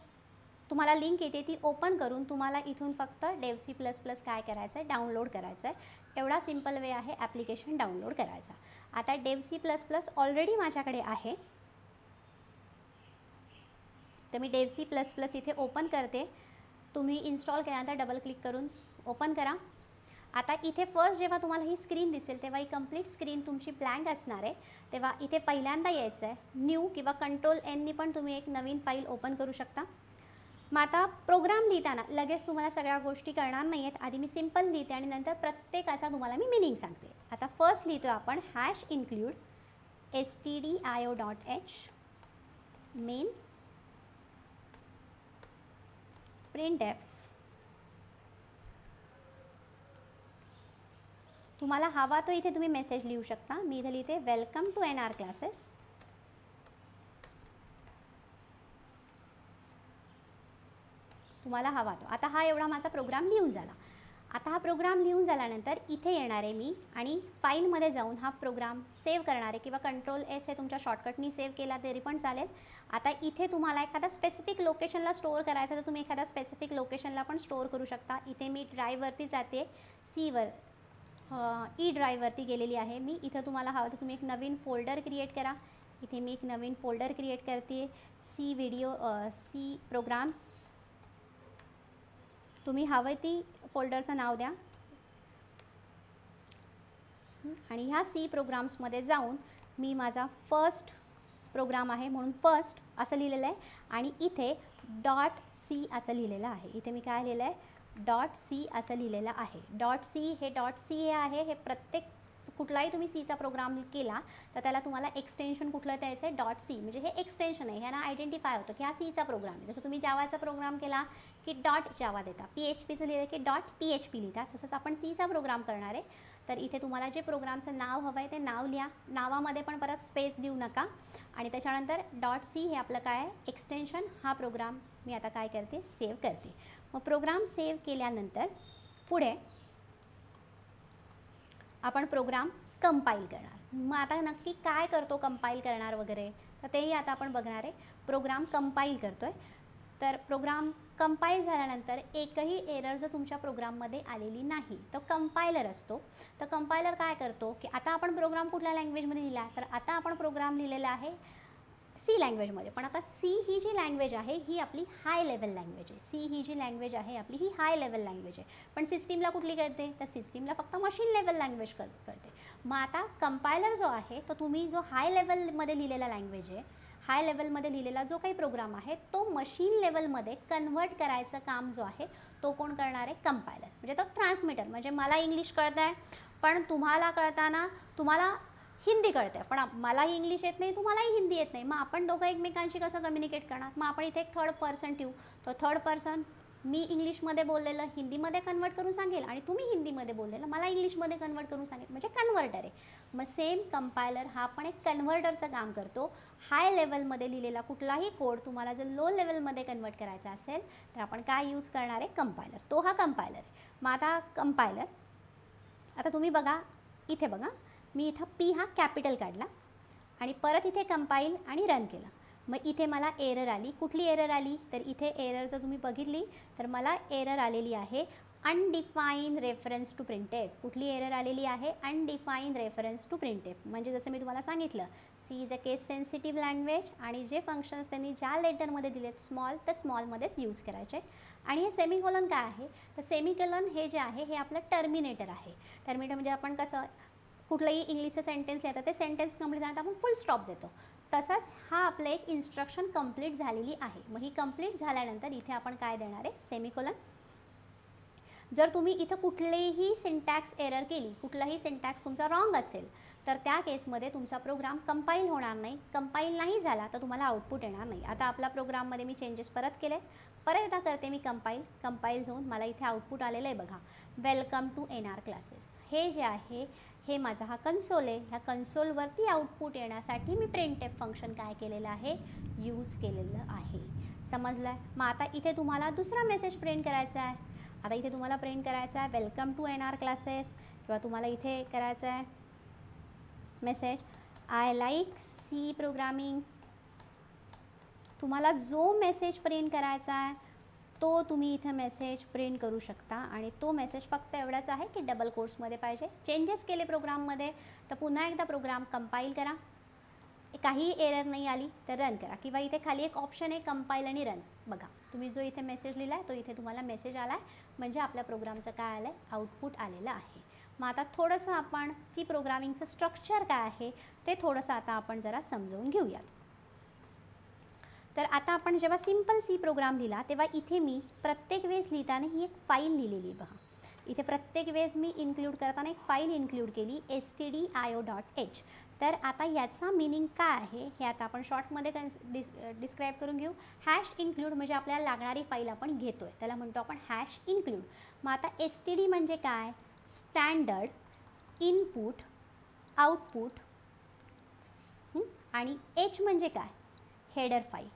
तुम्हाला लिंक येते ती ओपन करून तुम्हाला इथून फक्त डेव सी प्लस प्लस काय करायचं आहे डाउनलोड करायचं आहे एवढा सिंपल वे आहे ॲप्लिकेशन डाउनलोड करायचा. आता Dev C plus plus already माझ्याकडे आहे. तर मी डेवसी प्लस प्लस इथे ओपन करते. तुम्ही इन्स्टॉल केल्यानंतर डबल क्लिक करून ओपन करा. आता इथे फर्स्ट जेव्हा तुम्हाला ही स्क्रीन दिसेल तेव्हा ही कंप्लीट स्क्रीन तुमची ब्लँक असणार आहे. तेव्हा इथे पहिल्यांदा यायचं आहे न्यू किंवा कंट्रोल एननी पण तुम्ही एक नवीन फाईल ओपन करू शकता. मग आता प्रोग्राम लिहिताना लगेच तुम्हाला सगळ्या गोष्टी करणार नाही आहेत आधी मी सिंपल लिहिते आणि नंतर प्रत्येकाचा तुम्हाला मी मिनिंग सांगते. आता फर्स्ट लिहितो आपण hash include S T D I O dot H main print आहे तुम्हाला हवा तो इथे तुम्ही मेसेज लिहू शकता. मी इथे लिहिते welcome to N R classes तुम्हाला हवा तो. आता हा एवढा माझा प्रोग्राम लिहून झाला. आता हा प्रोग्राम लिहून झाल्यानंतर इथे येणार आहे मी आणि फाईलमध्ये जाऊन हा प्रोग्राम सेव्ह करणार आहे किंवा कंट्रोल एस हे तुमच्या शॉर्टकटनी सेव्ह केला तरी पण चालेल. आता इथे तुम्हाला एखादा स्पेसिफिक लोकेशनला स्टोअर करायचं तर तुम्ही एखाद्या स्पेसिफिक लोकेशनला पण स्टोअर करू शकता. इथे मी ड्राईव्हवरती जाते. सीवर ई ड्राईव्हवरती e गेलेली आहे मी. इथं तुम्हाला हवं तर तुम्ही एक नवीन फोल्डर क्रिएट करा. इथे मी एक नवीन फोल्डर क्रिएट करते. सी व्हिडिओ सी प्रोग्राम्स तुम्ही हवं ती फोल्डरचं नाव द्या. आणि ह्या सी प्रोग्राम्समध्ये जाऊन मी माझा फर्स्ट प्रोग्राम आहे म्हणून फर्स्ट असं लिहिलेलं आहे. आणि इथे डॉट सी असं लिहिलेलं आहे. इथे मी काय लिहिलं आहे डॉट सी असं लिहिलेलं आहे. डॉट सी हे डॉट सी हे आहे. हे प्रत्येक कुठलाही तुम्ही सीचा प्रोग्राम केला तर त्याला तुम्हाला एक्सटेन्शन कुठलं द्यायचं आहे? डॉट सी म्हणजे हे एक्सटेन्शन आहे. ह्यांना आयडेंटिफाय होतं की हा सीचा प्रोग्राम आहे. जसं तुम्ही जावाचा प्रोग्राम केला की डॉट जावा देता. पी एच पीचं लिहिलं की डॉट पी एच पी लिहिता. तसंच आपण सीचा प्रोग्राम करणार आहे. तर इथे तुम्हाला जे प्रोग्रामचं नाव हवं आहे ते नाव लिहा. नावामध्ये पण परत स्पेस देऊ नका. आणि त्याच्यानंतर डॉट सी हे आपलं काय आहे? एक्सटेन्शन हा प्रोग्राम मी आता काय करते? सेव्ह करते. मग प्रोग्राम सेव्ह केल्यानंतर पुढे आपण प्रोग्राम कंपाईल करणार. मग आता नक्की काय करतो कंपाईल करणार वगैरे? तर तेही आता आपण बघणार आहे. प्रोग्राम कंपाईल करतो आहे तर प्रोग्राम कंपाईल झाल्यानंतर एकही एरर जर तुमच्या प्रोग्राममध्ये आलेली नाही तर कंपायलर असतो. तर कंपायलर काय करतो की आता आपण प्रोग्राम कुठल्या लँग्वेजमध्ये लिहिला? तर आता आपण प्रोग्राम लिहिलेला आहे सी लँग्वेजमध्ये. पण आता सी ही जी लँग्वेज आहे ही आपली हाय लेवल लँग्वेज आहे. सी ही जी लँग्वेज आहे आपली ही हाय लेवल लँग्वेज आहे. पण सिस्टीमला कुठली करते? तर सिस्टीमला फक्त मशीन लेवल लँग्वेज कर करते. मग आता कंपायलर जो आहे तो तुम्ही जो हाय लेवलमध्ये लिहिलेला लँग्वेज आहे हाय लेवलमध्ये लिहिलेला जो काही प्रोग्राम आहे तो मशीन लेवलमध्ये कन्वर्ट करायचं काम जो आहे तो कोण करणार आहे? कंपायलर. म्हणजे तो ट्रान्समीटर. म्हणजे मला इंग्लिश कळतं आहे पण तुम्हाला कळताना तुम्हाला हिंदी कळते पण मलाही इंग्लिश येत नाही तुम्हालाही हिंदी येत नाही. मग आपण दोघं एकमेकांशी कसं कम्युनिकेट करणार? मग आपण इथे एक थर्ड पर्सन ठेवू. तो थर्ड पर्सन मी इंग्लिशमध्ये बोललेलं हिंदीमध्ये कन्वर्ट करून सांगेल आणि तुम्ही हिंदीमध्ये बोललेलं मला इंग्लिशमध्ये कन्वर्ट करून सांगेल. म्हणजे कन्व्हर्टर आहे. मग सेम कंपायलर हा पण एक कन्व्हर्टरचं काम करतो. हाय लेवलमध्ये लिहिलेला कुठलाही कोड तुम्हाला जर लो लेवलमध्ये कन्वर्ट करायचा असेल तर आपण काय यूज करणार आहे? कंपायलर तो हा कंपायलर आहे. मग आता कंपायलर आता तुम्ही बघा इथे बघा. मी इथं पी हा कॅपिटल काढला आणि परत इथे कंपाईल आणि रन केला. मग इथे मला एरर आली. कुठली एरर आली? तर इथे एरर जर तुम्ही बघितली तर मला एरर आलेली आहे अनडिफाईन रेफरन्स टू प्रिंटेफ कुठली एरर आलेली आहे? अनडिफाईन रेफरन्स टू प्रिंटेफ म्हणजे जसं मी तुम्हाला सांगितलं C is a case sensitive language आणि जे फंक्शन्स त्यांनी ज्या लेटरमध्ये दिलेत स्मॉल तर स्मॉलमध्येच यूज करायचे. आणि हे सेमिकोलन काय आहे? तर सेमिकोलन हे जे आहे हे आपलं टर्मिनेटर आहे. टर्मिनेटर म्हणजे आपण कसं कुठलंही इंग्लिशचं सेंटेन्स येतं ते सेंटेन्स कंप्लीट झाल्यानंतर आपण फुल स्टॉप देतो. तसंच हा आपलं एक इन्स्ट्रक्शन कंप्लीट झालेली आहे. मग ही कंप्लीट झाल्यानंतर इथे आपण काय देणार आहे? सेमिकोलन जर तुम्ही इथं कुठलेही सिंटॅक्स एरर केली कुठलाही सिंटॅक्स तुमचा रॉंग असेल तर त्या केसमध्ये तुमचा प्रोग्राम कंपाईल होणार नाही. कंपाईल नाही झाला तर तुम्हाला आउटपुट येणार नाही. आता आपला प्रोग्राममध्ये मी चेंजेस परत केले परत एकदा करते मी कंपाईल कंपाईल होऊन मला इथे आउटपुट आलेलं आहे बघा. Welcome to N R classes हे जे आहे हे माझा हा कन्सोल आहे. ह्या कन्सोलवरती आउटपुट येण्यासाठी मी प्रिंटेप फंक्शन काय केलेलं आहे? यूज केलेलं आहे. समजलं आहे मग आता इथे तुम्हाला दुसरा मेसेज प्रिंट करायचा आहे. आता इथे तुम्हाला प्रिंट करायचा आहे welcome to N R classes किंवा तुम्हाला इथे करायचं आहे message I like C programming तुम्हाला जो मेसेज प्रिंट करायचा आहे तो तुम्ही इथे मेसेज प्रिंट करू शकता. आणि तो मेसेज फक्त एवढाच आहे की डबल कोर्समध्ये पाहिजे. चेंजेस केले प्रोग्राममध्ये तर पुन्हा एकदा प्रोग्राम कंपाईल करा. काही एरर नाही आली तर रन करा. किंवा इथे खाली एक ऑप्शन आहे कंपाईल आणि रन बघा तुम्ही जो इथे मेसेज लिहिला आहे तो इथे तुम्हाला मेसेज आला आहे म्हणजे आपल्या प्रोग्रामचं काय आलं आहे आउटपुट आलेलं आहे. मग आता थोडंसं आपण सी प्रोग्रामिंगचं स्ट्रक्चर काय आहे ते थोडंसं आता आपण जरा समजवून घेऊयात. तर आता आपण जेव्हा सिंपल सी प्रोग्राम लिहिला तेव्हा इथे मी प्रत्येक वेळेस लिहिताना ही एक फाईल लिहिलेली बघा. इथे प्रत्येक वेळेस मी इन्क्ल्यूड करताना एक फाईल इन्क्ल्यूड केली S T D I O dot H तर आता याचा मिनिंग काय आहे हे आता आपण शॉर्टमध्ये कन्स डिस डिस्क्राईब करून घेऊ. हॅश इन्क्लूड म्हणजे आपल्याला लागणारी फाईल आपण घेतो आहे त्याला म्हणतो आपण हॅश इन्क्लूड मग आता एस टी डी म्हणजे काय? स्टँडर्ड इनपुट आउटपुट आणि एच म्हणजे काय? हेडर फाईल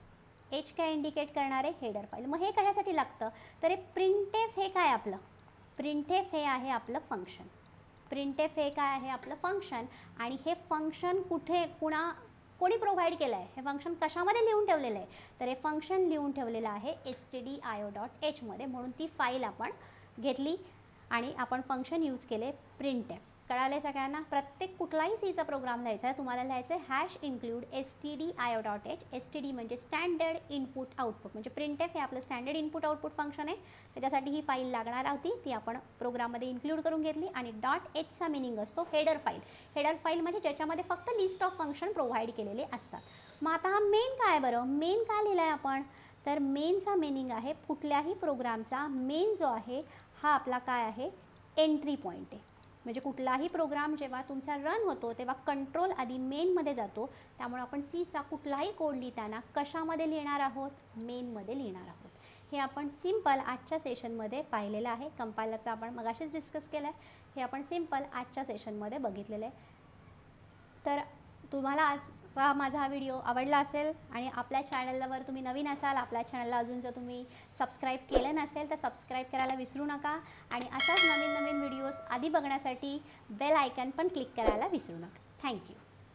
एच काय इंडिकेट करणारे? हेडर फाईल मग हे कशासाठी लागतं? तर हे प्रिंटेफ हे काय आपलं? प्रिंटेफ हे आहे आपलं फंक्शन प्रिंटेफ हे काय आहे आपलं फंक्शन आणि हे फंक्शन कुठे कुणा कोणी प्रोव्हाइड केलं आहे हे फंक्शन कशामध्ये लिहून ठेवलेलं आहे? तर हे फंक्शन लिहून ठेवलेलं आहे H T D I O dot एचमध्ये म्हणून ती फाईल आपण घेतली आणि आपण फंक्शन यूज केले प्रिंटेफ कळाले सगळ्यांना? प्रत्येक कुठलाही सीचा प्रोग्राम लिहायचा आहे तुम्हाला लिहायचं आहे hash include S T D I O dot H S T D म्हणजे स्टँडर्ड इनपुट आउटपुट म्हणजे प्रिंट एफ हे आपलं स्टँडर्ड इनपुट आउटपुट फंक्शन आहे. त्याच्यासाठी ही फाईल लागणार होती. ती आपण प्रोग्राममध्ये इन्क्लूड करून घेतली आणि डॉट एचचा मिनिंग असतो हेडर फाईल हेडर फाईल म्हणजे ज्याच्यामध्ये फक्त लिस्ट ऑफ फंक्शन प्रोव्हाइड केलेले असतात. मग आता हा मेन काय बरं? मेन काय लिहिलं आहे आपण? तर मेनचा मिनिंग आहे कुठल्याही प्रोग्रामचा मेन जो आहे हा आपला काय आहे? एंट्री पॉईंट आहे. म्हणजे कुठलाही प्रोग्राम जेव्हा तुमचा रन होतो तेव्हा कंट्रोल आधी मेनमध्ये जातो. त्यामुळे आपण सीचा कुठलाही कोड लिहिताना कशामध्ये लिहिणार आहोत? मेनमध्ये लिहिणार आहोत. हे आपण सिंपल आजच्या सेशनमध्ये पाहिलेलं आहे. कंपायलरचं आपण मगाशीच डिस्कस केलं आहे हे आपण सिंपल आजच्या सेशनमध्ये बघितलेलं आहे. तर तुम्हाला आज चा माझा हा व्हिडिओ आवडला असेल आणि आपल्या चॅनलवर तुम्ही नवीन असाल आपल्या चॅनलला अजून जर तुम्ही सबस्क्राईब केलं नसेल तर सबस्क्राईब करायला विसरू नका आणि अशाच नवीन नवीन व्हिडिओज आधी बघण्यासाठी बेल आयकन पण क्लिक करायला विसरू नका. थँक्यू